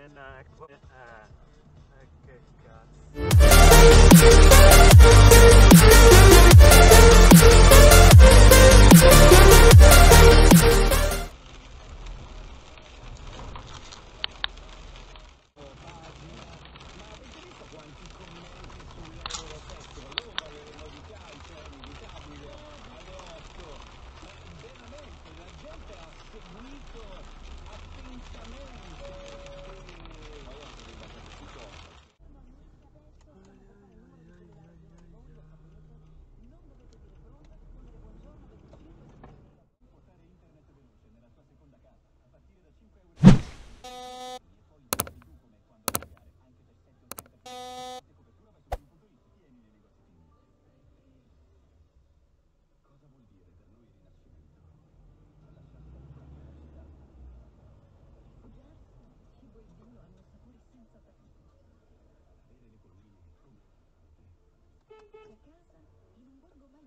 Eh, che cazzo.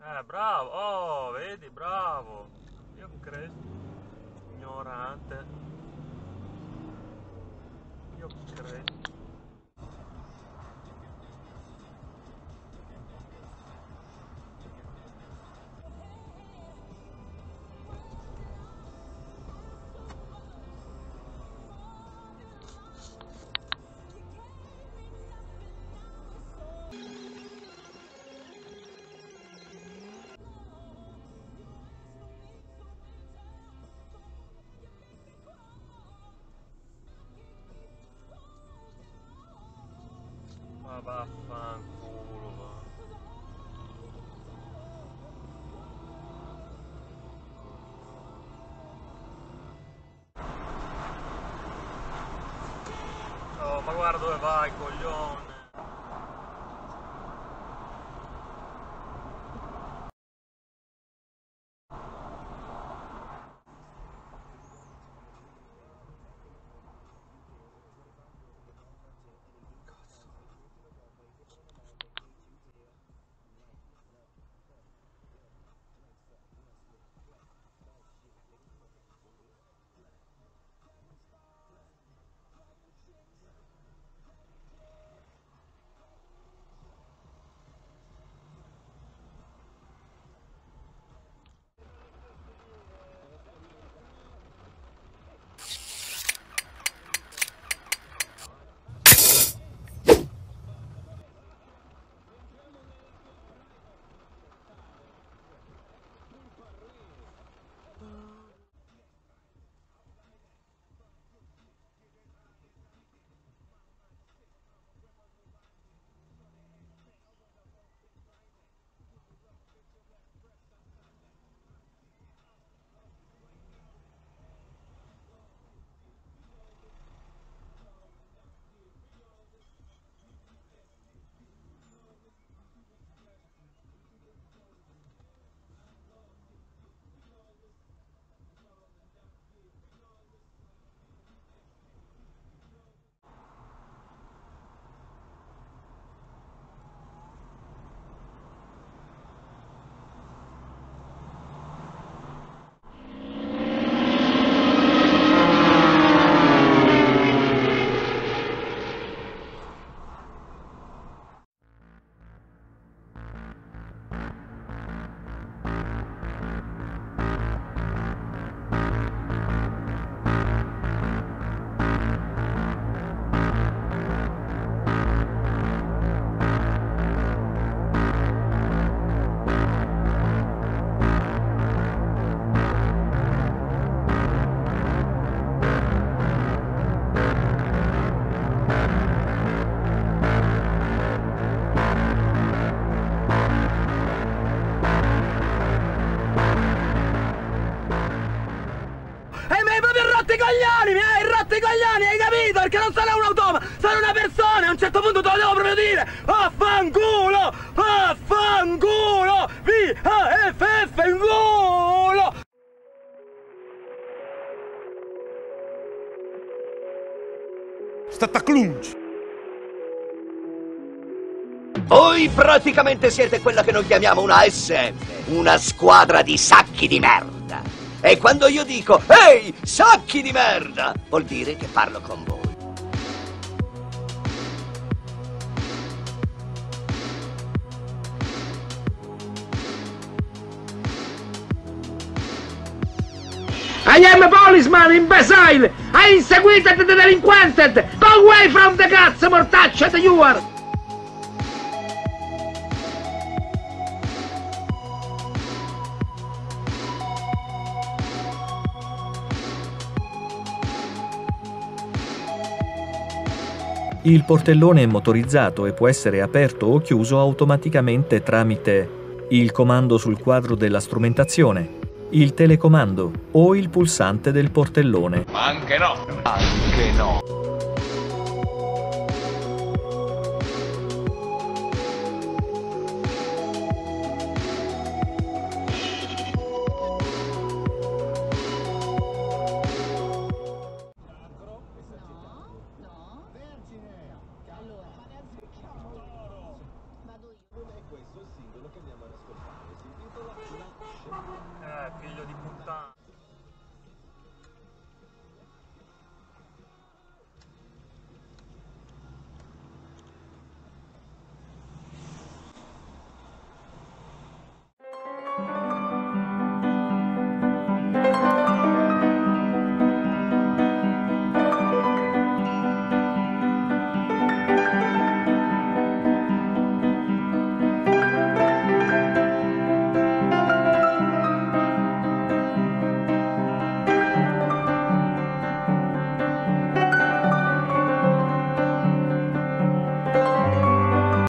Eh, bravo, oh, vedi, bravo. Io credo. Ignorante. Io credo. Ma vaffanculo, va. Oh, ma guarda dove vai, coglione. you rotto i coglioni, mi hai rotto i coglioni, hai capito? Perché non sono un automa, sono una persona, a un certo punto te lo devo proprio dire! Affanculo! Affanculo! V-A-F-F in culo! Stata clunci. Voi praticamente siete quella che noi chiamiamo una SF, una squadra di sacchi di merda. E quando io dico, ehi, sacchi di merda, vuol dire che parlo con voi. I am a policeman, imbecile! I inseguited the delinquent! Go away from the cats, mortacce, you are! Il portellone è motorizzato e può essere aperto o chiuso automaticamente tramite il comando sul quadro della strumentazione, il telecomando o il pulsante del portellone. Anche no. Anche no.